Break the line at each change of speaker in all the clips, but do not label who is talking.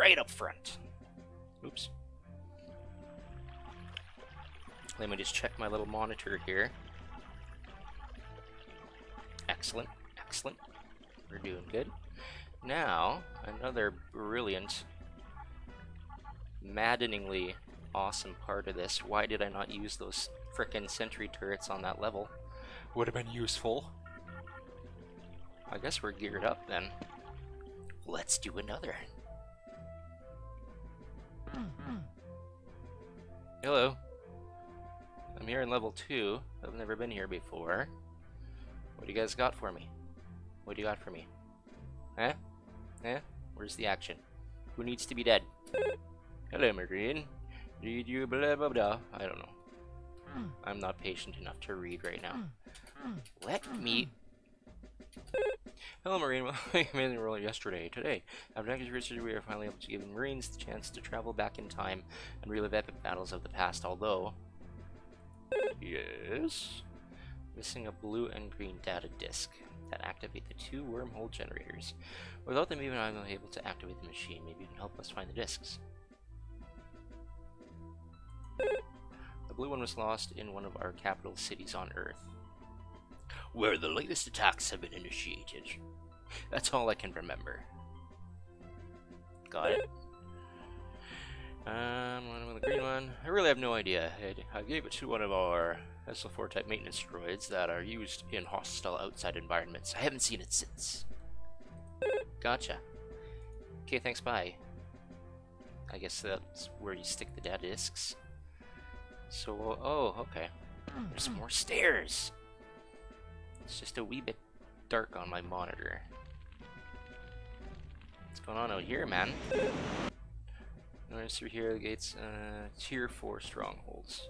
right up front. Oops. Let me just check my little monitor here. Excellent, excellent. We're doing good. Now, another brilliant, maddeningly awesome part of this. Why did I not use those frickin' sentry turrets on that level? Would have been useful. I guess we're geared up then. Let's do another. Hello. I'm here in level 2. I've never been here before. What do you guys got for me? What do you got for me? Eh? Eh? Where's the action? Who needs to be dead? Hello, Marine. Did you blah blah blah? I don't know. I'm not patient enough to read right now. Let me... Hello, Marine. Well, I made the roll yesterday. Today, after active research, we are finally able to give Marines the chance to travel back in time and relive epic battles of the past, although... Yes? Missing a blue and green data disk that activate the two wormhole generators. Without them even I'm able to activate the machine. Maybe you can help us find the disks. The blue one was lost in one of our capital cities on Earth. Where the latest attacks have been initiated. That's all I can remember. Got it. Um, one with the green one. I really have no idea. I gave it to one of our SL4 type maintenance droids that are used in hostile outside environments. I haven't seen it since. Gotcha. Okay, thanks, bye. I guess that's where you stick the data discs. So, oh, okay. There's more stairs! It's just a wee bit dark on my monitor. What's going on out here, man? Notice through here, the gates, uh, tier 4 strongholds.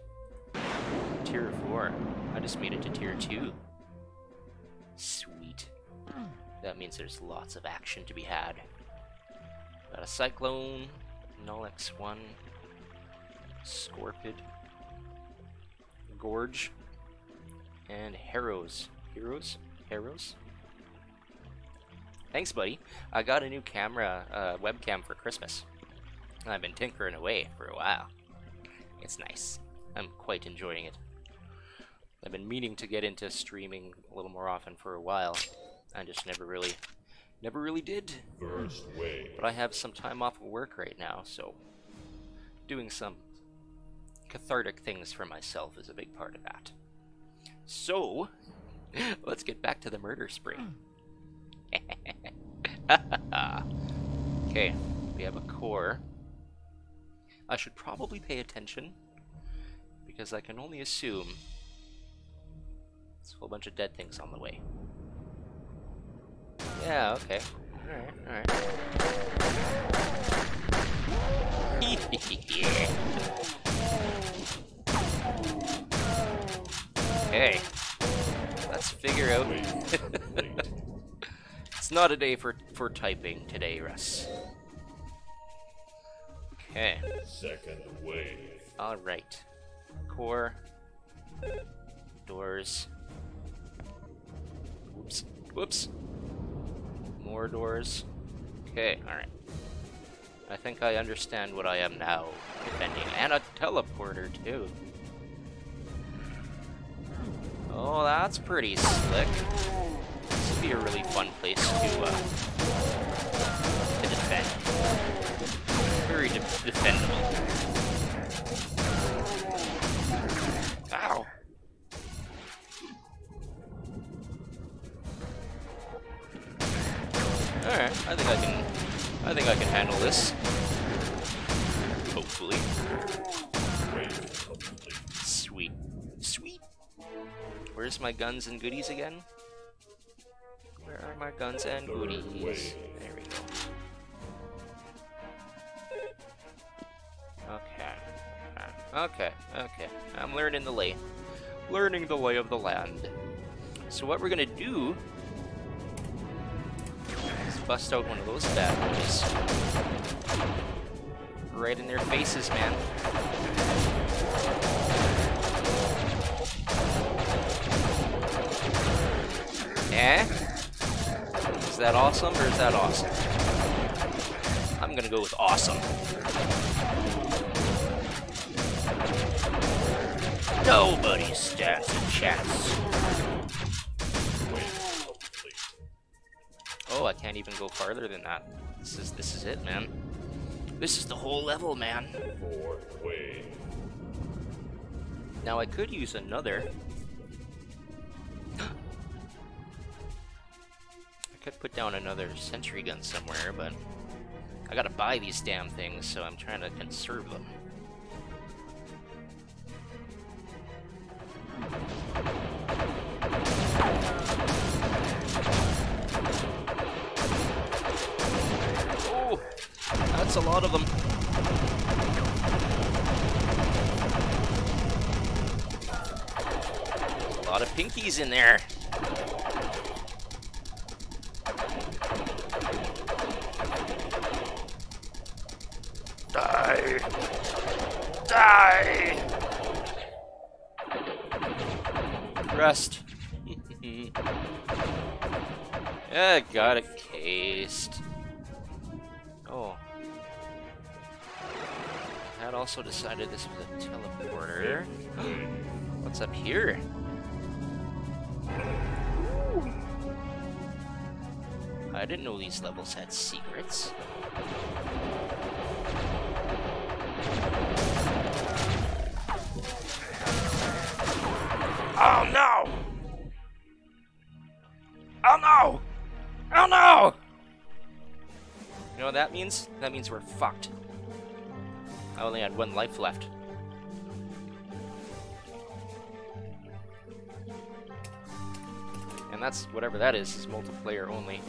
Tier 4. I just made it to tier 2. Sweet. That means there's lots of action to be had. Got a Cyclone, Null X1, Scorpid, Gorge, and Harrows. Heroes? Heroes? Thanks, buddy. I got a new camera, uh, webcam for Christmas. I've been tinkering away for a while. It's nice. I'm quite enjoying it. I've been meaning to get into streaming a little more often for a while. I just never really, never really did.
First wave.
But I have some time off of work right now, so doing some cathartic things for myself is a big part of that. So, let's get back to the murder spree. Hmm. okay, we have a core. I should probably pay attention because I can only assume there's a whole bunch of dead things on the way. Yeah, okay. Alright, alright. okay. Figure out. it's not a day for, for typing today, Russ. Okay.
Second wave.
Alright. Core. Doors. Whoops. Whoops. More doors. Okay, alright. I think I understand what I am now defending. And a teleporter, too. Oh, that's pretty slick. This would be a really fun place to, uh, to defend. Very de defendable. Where's my guns and goodies again? Where are my guns and goodies? There we go. Okay. Okay, okay. I'm learning the lay. Learning the lay of the land. So what we're gonna do is bust out one of those bad boys. Right in their faces, man. That awesome or is that awesome? I'm gonna go with awesome. Nobody stands a chance. Oh, I can't even go farther than that. This is this is it, man. This is the whole level, man. Now I could use another. Could put down another sentry gun somewhere, but I gotta buy these damn things, so I'm trying to conserve them. Oh, that's a lot of them. A lot of pinkies in there. Yeah, got it cased. Oh. I had also decided this was a teleporter. What's up here? I didn't know these levels had secrets. Oh no! Means? That means we're fucked. I only had one life left. And that's whatever that is, is multiplayer only.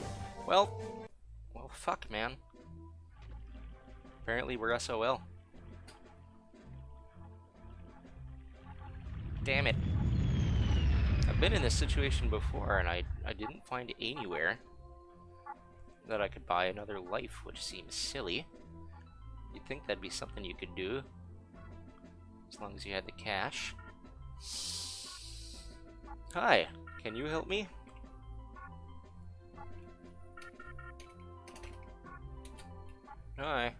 Well, well, fuck, man. Apparently we're SOL. Damn it. I've been in this situation before, and I, I didn't find anywhere that I could buy another life, which seems silly. You'd think that'd be something you could do, as long as you had the cash. Hi, can you help me? Hi.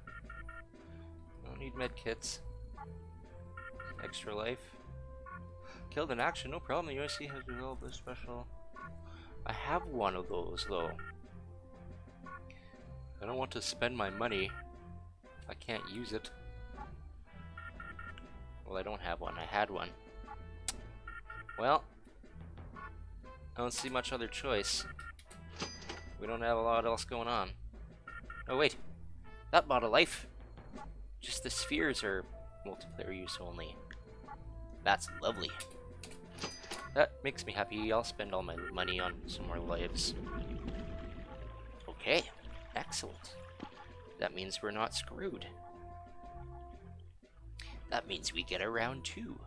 Don't need medkits. Extra life. Killed in action, no problem. The USC has developed a special. I have one of those though. I don't want to spend my money I can't use it. Well, I don't have one. I had one. Well, I don't see much other choice. We don't have a lot else going on. Oh wait, that bought a life. Just the spheres are multiplayer use only. That's lovely. That makes me happy. I'll spend all my money on some more lives. Okay, excellent. That means we're not screwed. That means we get a round two.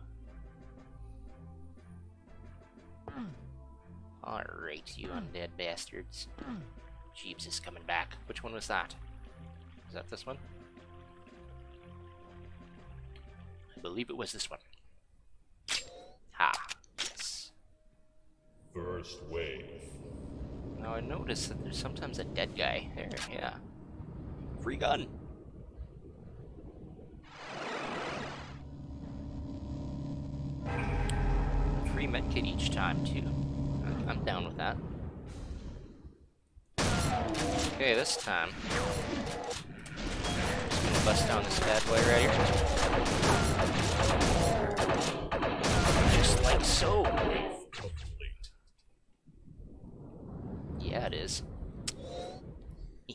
Hmm. Alright, you hmm. undead bastards. Hmm. Jeebz is coming back. Which one was that? Is that this one? I believe it was this one. Ha. Yes.
First wave.
Now I noticed that there's sometimes a dead guy there, yeah. Free gun. Free medkit each time too. I'm- I'm down with that. Okay, this time. Just gonna bust down this bad boy right here. Just like so.
Wave complete.
Yeah, it is.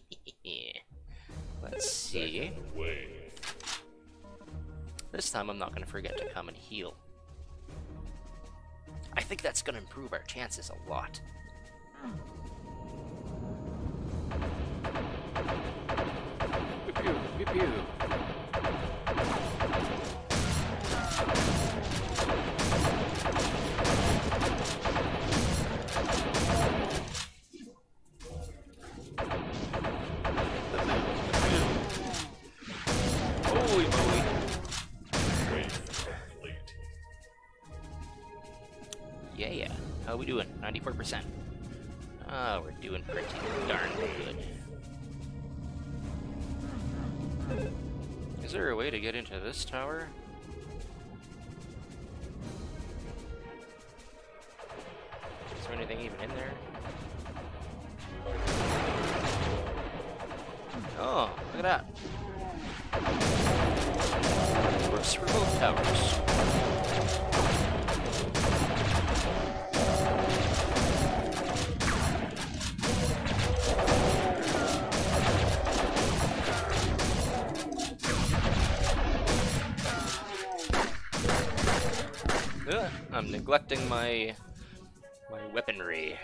Let's see. This time I'm not going to forget to come and heal. I think that's going to improve our chances a lot. Pew pew, pew pew. How we doing? 94%. Ah, we're doing pretty darn good. Is there a way to get into this tower? Is there anything even in there? Oh, look at that. Both towers. Neglecting my my weaponry.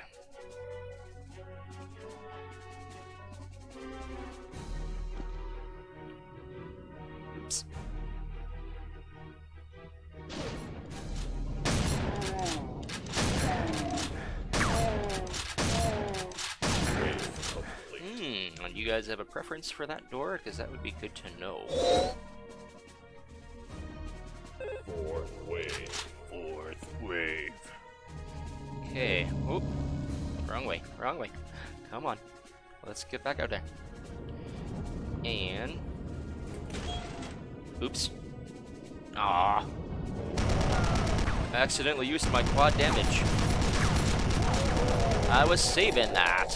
Oops. Hmm, and you guys have a preference for that door? Because that would be good to know. Wrong way. Come on. Let's get back out there. And. Oops. Ah. Accidentally used my quad damage. I was saving that.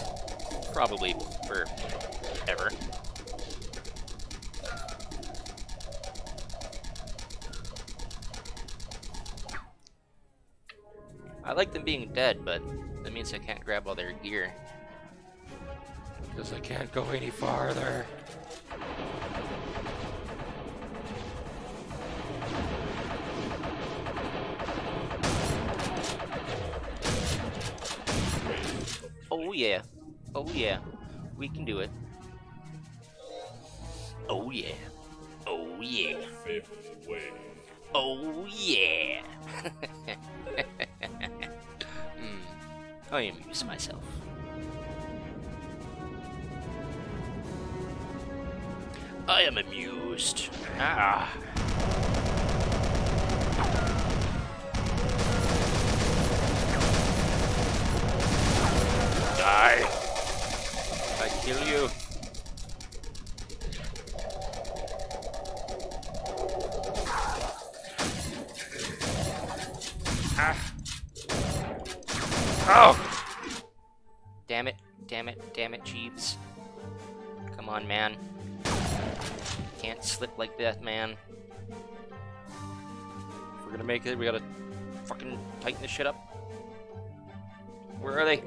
Probably for ever. I like them being dead, but that means I can't grab all their gear. Because I can't go any farther. Oh yeah. Oh yeah. We can do it. Oh yeah. Oh yeah.
Fifth wave.
Oh yeah. I amuse myself. I am amused. Ah. Die. I kill you. Ah. Oh! Damn it, damn it, Jeebz. Come on, man. Can't slip like that, man. If we're gonna make it, we gotta fucking tighten this shit up. Where are they?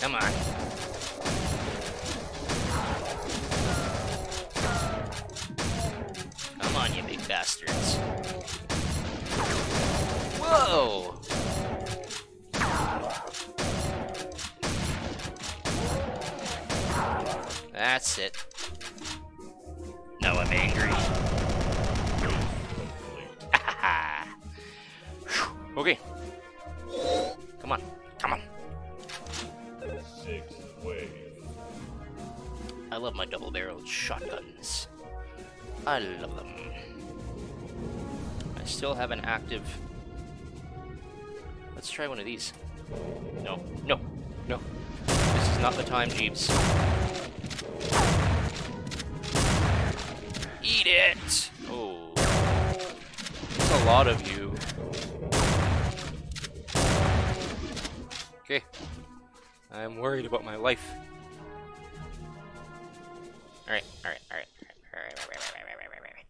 Come on. Come on, you big bastards. Whoa! That's it. Now I'm angry. Okay. Love my double barreled shotguns. I love them. I still have an active. Let's try one of these. No, no, no. This is not the time, Jeebz. Eat it! Oh. There's a lot of you. Okay. I'm worried about my life. Alright, alright, alright. Alright, alright, alright, alright, alright!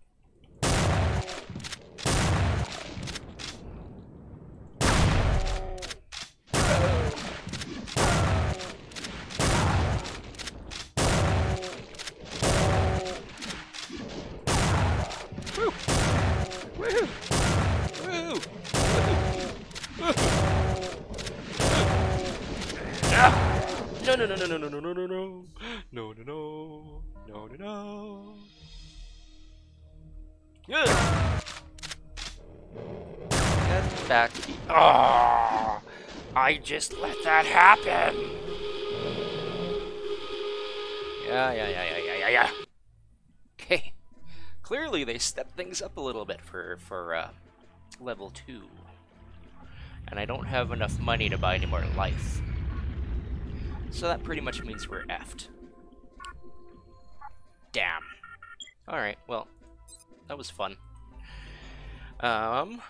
Ah! No, no, no, no, no, no, no, no, no, no. No, no, no. No, no. Ugh. Get back. Ah! I just let that happen. Yeah, yeah, yeah, yeah, yeah, yeah, yeah. Okay. Clearly, they stepped things up a little bit for for uh, level two, and I don't have enough money to buy any more life. So that pretty much means we're effed. Damn. Alright, well, that was fun. Um,